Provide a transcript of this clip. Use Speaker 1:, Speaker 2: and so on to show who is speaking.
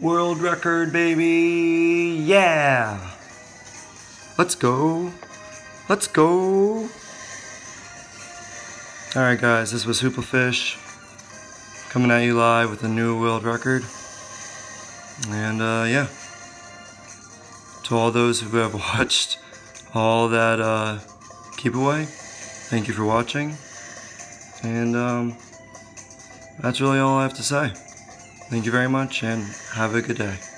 Speaker 1: World record, baby! Yeah! Let's go! Let's go! Alright guys, this was Hooplafish coming at you live with a new world record. And uh, yeah. To all those who have watched all that uh, keep away, thank you for watching. And um, that's really all I have to say. Thank you very much and have a good day.